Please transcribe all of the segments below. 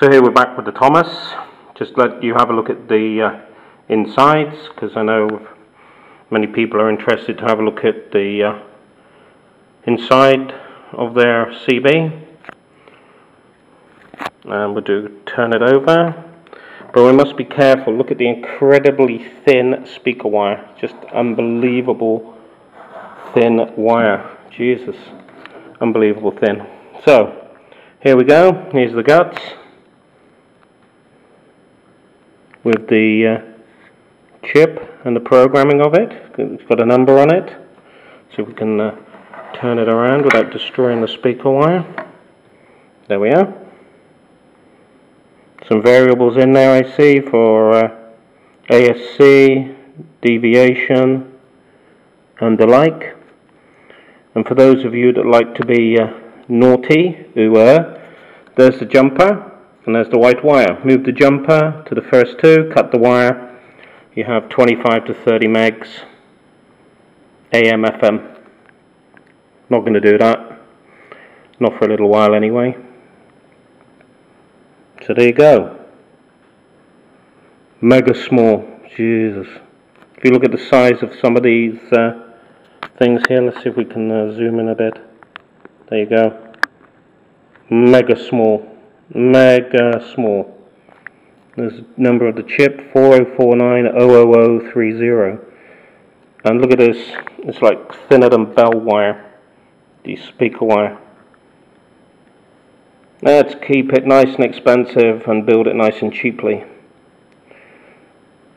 So here we're back with the Thomas. Just let you have a look at the uh, insides because I know many people are interested to have a look at the uh, inside of their CB. And we'll do turn it over. But we must be careful. Look at the incredibly thin speaker wire. Just unbelievable thin wire. Jesus. Unbelievable thin. So, here we go. Here's the guts. With the uh, chip and the programming of it. It's got a number on it. So we can uh, turn it around without destroying the speaker wire. There we are some variables in there I see for uh, ASC, deviation and the like. And for those of you that like to be uh, naughty, ooh, uh, there's the jumper and there's the white wire. Move the jumper to the first two, cut the wire. You have 25 to 30 megs AM, FM. Not going to do that. Not for a little while anyway. So there you go. Mega small. Jesus. If you look at the size of some of these uh, things here, let's see if we can uh, zoom in a bit. There you go. Mega small. Mega small. There's number of the chip 404900030. And look at this. It's like thinner than bell wire. The speaker wire. Let's keep it nice and expensive and build it nice and cheaply.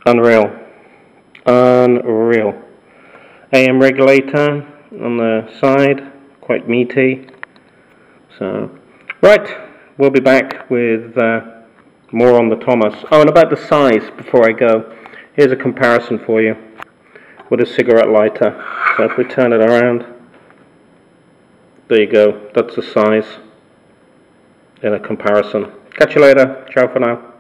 Unreal. Unreal. AM regulator on the side, quite meaty. So, right, we'll be back with uh, more on the Thomas. Oh, and about the size before I go, here's a comparison for you with a cigarette lighter. So if we turn it around, there you go, that's the size in a comparison. Catch you later. Ciao for now.